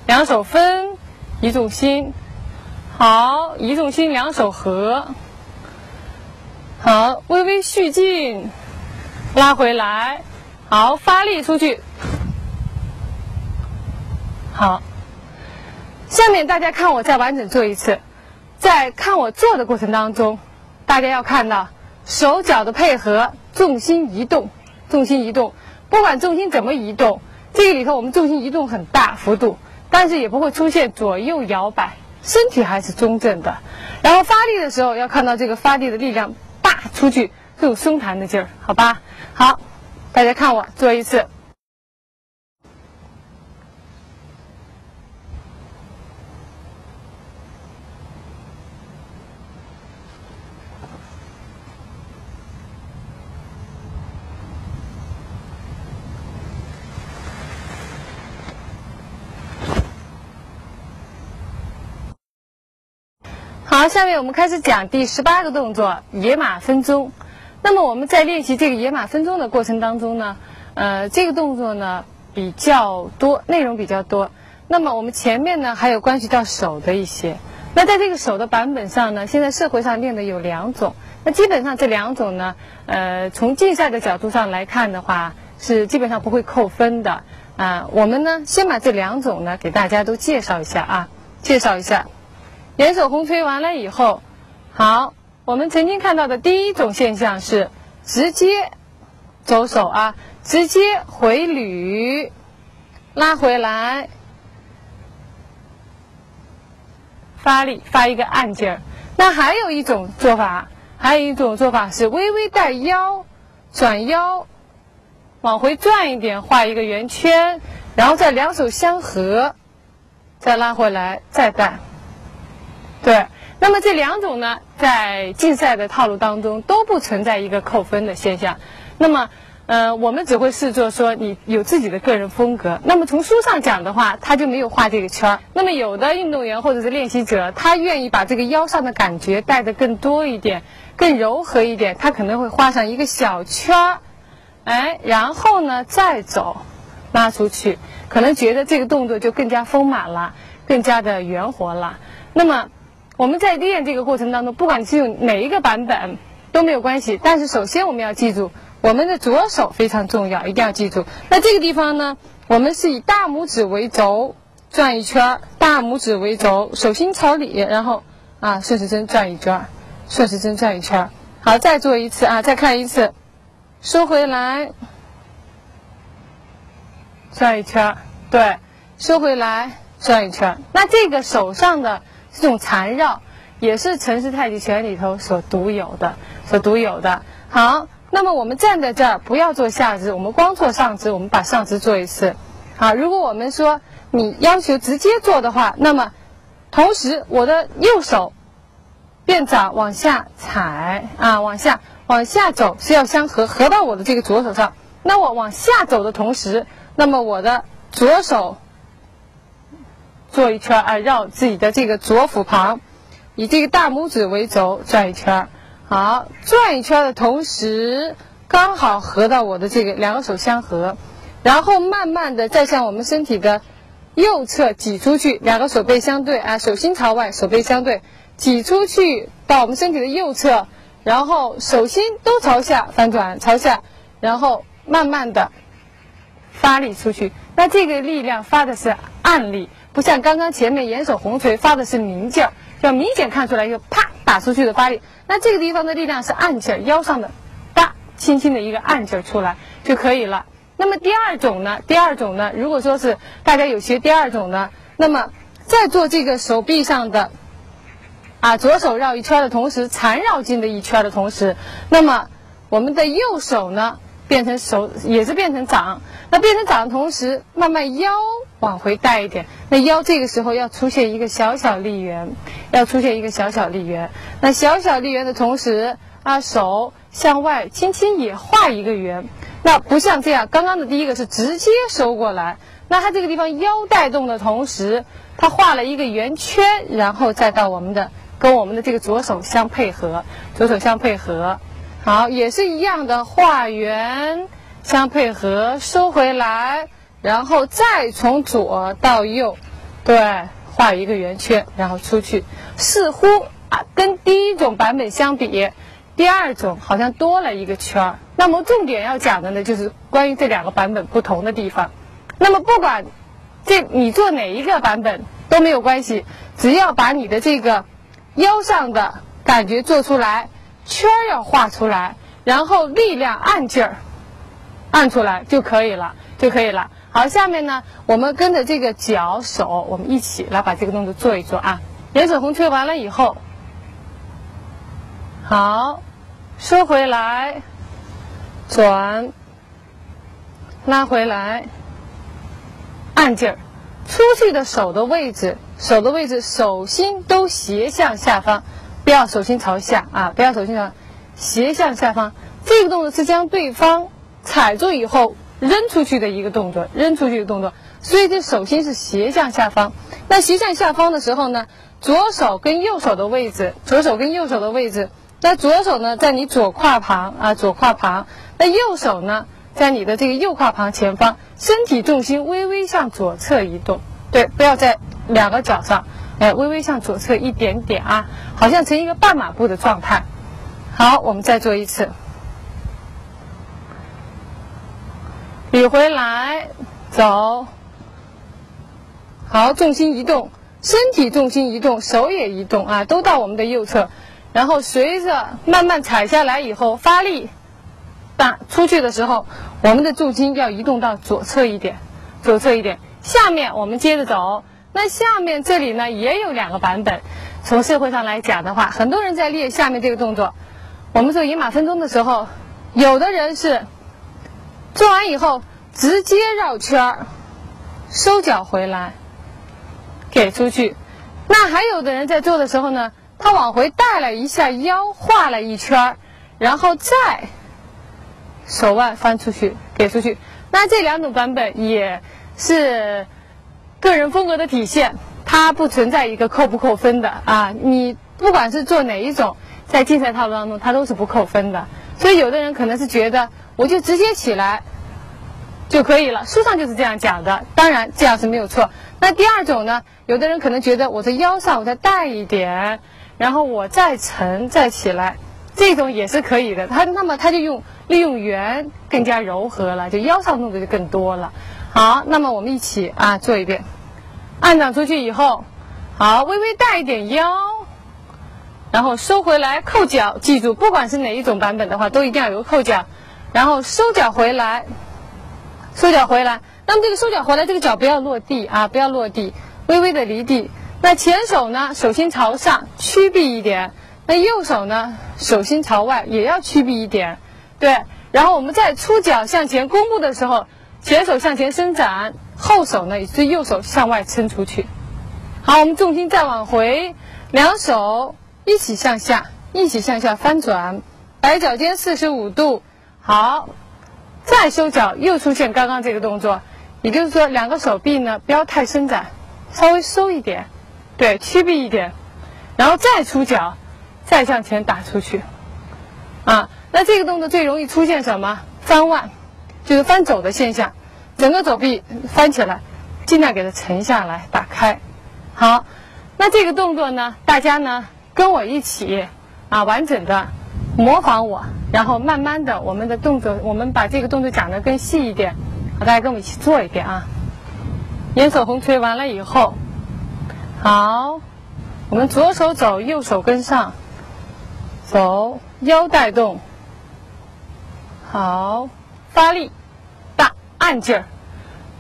两手分，移重心，好，移重心，两手合，好，微微蓄劲，拉回来，好，发力出去，好，下面大家看我再完整做一次，在看我做的过程当中，大家要看到手脚的配合，重心移动。重心移动，不管重心怎么移动，这个里头我们重心移动很大幅度，但是也不会出现左右摇摆，身体还是中正的。然后发力的时候要看到这个发力的力量大出去，更松弹的劲儿，好吧？好，大家看我做一次。好，下面我们开始讲第十八个动作——野马分鬃。那么我们在练习这个野马分鬃的过程当中呢，呃，这个动作呢比较多，内容比较多。那么我们前面呢还有关系到手的一些。那在这个手的版本上呢，现在社会上练的有两种。那基本上这两种呢，呃，从竞赛的角度上来看的话，是基本上不会扣分的。啊，我们呢先把这两种呢给大家都介绍一下啊，介绍一下。连手红吹完了以后，好，我们曾经看到的第一种现象是直接走手啊，直接回捋，拉回来，发力发一个按劲儿。那还有一种做法，还有一种做法是微微带腰，转腰，往回转一点，画一个圆圈，然后再两手相合，再拉回来，再带。对，那么这两种呢，在竞赛的套路当中都不存在一个扣分的现象。那么，呃，我们只会视作说你有自己的个人风格。那么从书上讲的话，他就没有画这个圈儿。那么有的运动员或者是练习者，他愿意把这个腰上的感觉带得更多一点，更柔和一点，他可能会画上一个小圈儿，哎，然后呢再走，拉出去，可能觉得这个动作就更加丰满了，更加的圆活了。那么我们在练这个过程当中，不管是用哪一个版本都没有关系。但是首先我们要记住。我们的左手非常重要，一定要记住。那这个地方呢，我们是以大拇指为轴转一圈，大拇指为轴，手心朝里，然后啊顺时针转一圈，顺时针转一圈。好，再做一次啊，再看一次，收回来，转一圈，对，收回来，转一圈。那这个手上的这种缠绕，也是陈氏太极拳里头所独有的，所独有的。好。那么我们站在这儿，不要做下肢，我们光做上肢。我们把上肢做一次。好，如果我们说你要求直接做的话，那么同时我的右手变掌往下踩啊，往下往下走是要相合，合到我的这个左手上。那我往下走的同时，那么我的左手做一圈啊，绕自己的这个左腹旁，以这个大拇指为轴转一圈。好，转一圈的同时，刚好合到我的这个两个手相合，然后慢慢的再向我们身体的右侧挤出去，两个手背相对啊，手心朝外，手背相对，挤出去到我们身体的右侧，然后手心都朝下翻转，朝下，然后慢慢的发力出去。那这个力量发的是暗力，不像刚刚前面严守红锤发的是明劲儿，要明显看出来一个啪打出去的发力。那这个地方的力量是暗劲儿，腰上的，哒，轻轻的一个暗劲儿出来就可以了。那么第二种呢？第二种呢？如果说是大家有学第二种呢，那么在做这个手臂上的，啊，左手绕一圈的同时，缠绕筋的一圈的同时，那么我们的右手呢，变成手也是变成掌。那变成掌的同时，慢慢腰往回带一点。那腰这个时候要出现一个小小力圆。要出现一个小小力圆，那小小力圆的同时啊，手向外轻轻也画一个圆。那不像这样，刚刚的第一个是直接收过来，那它这个地方腰带动的同时，它画了一个圆圈，然后再到我们的跟我们的这个左手相配合，左手相配合，好，也是一样的画圆相配合，收回来，然后再从左到右，对。画一个圆圈，然后出去，似乎啊，跟第一种版本相比，第二种好像多了一个圈儿。那么重点要讲的呢，就是关于这两个版本不同的地方。那么不管这你做哪一个版本都没有关系，只要把你的这个腰上的感觉做出来，圈要画出来，然后力量按劲儿按出来就可以了，就可以了。好，下面呢，我们跟着这个脚手，我们一起来把这个动作做一做啊。连手红吹完了以后，好，收回来，转，拉回来，按劲儿，出去的手的位置，手的位置，手心都斜向下方，不要手心朝下啊，不要手心朝，斜向下方。这个动作是将对方踩住以后。扔出去的一个动作，扔出去的动作，所以这手心是斜向下方。那斜向下方的时候呢，左手跟右手的位置，左手跟右手的位置，那左手呢在你左胯旁啊，左胯旁，那右手呢在你的这个右胯旁前方，身体重心微微向左侧移动，对，不要在两个脚上，哎，微微向左侧一点点啊，好像成一个半马步的状态。好，我们再做一次。捋回来，走，好，重心移动，身体重心移动，手也移动啊，都到我们的右侧，然后随着慢慢踩下来以后发力，打出去的时候，我们的重心要移动到左侧一点，左侧一点。下面我们接着走，那下面这里呢也有两个版本。从社会上来讲的话，很多人在练下面这个动作。我们做引马分鬃的时候，有的人是。做完以后，直接绕圈儿，收脚回来，给出去。那还有的人在做的时候呢，他往回带了一下腰，画了一圈然后再手腕翻出去给出去。那这两种版本也是个人风格的体现，它不存在一个扣不扣分的啊。你不管是做哪一种，在竞赛套路当中，它都是不扣分的。所以有的人可能是觉得，我就直接起来就可以了，书上就是这样讲的。当然这样是没有错。那第二种呢，有的人可能觉得我在腰上我再带一点，然后我再沉再起来，这种也是可以的。他那么他就用。利用圆更加柔和了，就腰上动作就更多了。好，那么我们一起啊做一遍，按掌出去以后，好，微微带一点腰，然后收回来扣脚，记住，不管是哪一种版本的话，都一定要有个扣脚，然后收脚回来，收脚回来。那么这个收脚回来，这个脚不要落地啊，不要落地，微微的离地。那前手呢，手心朝上，屈臂一点；那右手呢，手心朝外，也要屈臂一点。对，然后我们在出脚向前弓步的时候，前手向前伸展，后手呢也是右手向外撑出去。好，我们重心再往回，两手一起向下，一起向下翻转，摆脚尖四十五度。好，再收脚，又出现刚刚这个动作，也就是说两个手臂呢不要太伸展，稍微收一点，对，屈臂一点，然后再出脚，再向前打出去，啊。那这个动作最容易出现什么？翻腕，就是翻肘的现象，整个肘臂翻起来，尽量给它沉下来，打开。好，那这个动作呢，大家呢跟我一起啊，完整的模仿我，然后慢慢的我们的动作，我们把这个动作讲的更细一点。好，大家跟我一起做一遍啊。眼手红推完了以后，好，我们左手走，右手跟上，走，腰带动。好，发力，按劲儿，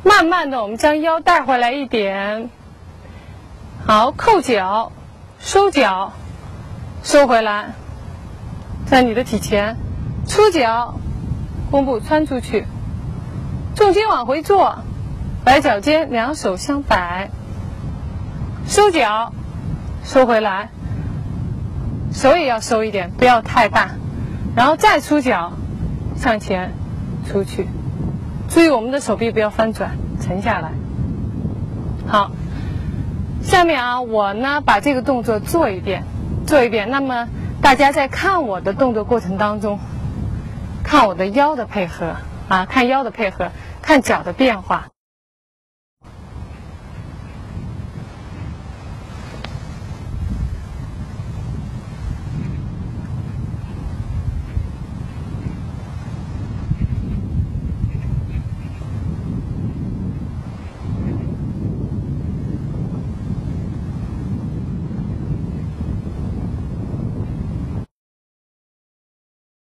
慢慢的，我们将腰带回来一点。好，扣脚，收脚，收回来，在你的体前，出脚，弓步穿出去，重心往回坐，摆脚尖，两手相摆，收脚，收回来，手也要收一点，不要太大，然后再出脚。向前，出去，注意我们的手臂不要翻转，沉下来。好，下面啊，我呢把这个动作做一遍，做一遍。那么大家在看我的动作过程当中，看我的腰的配合啊，看腰的配合，看脚的变化。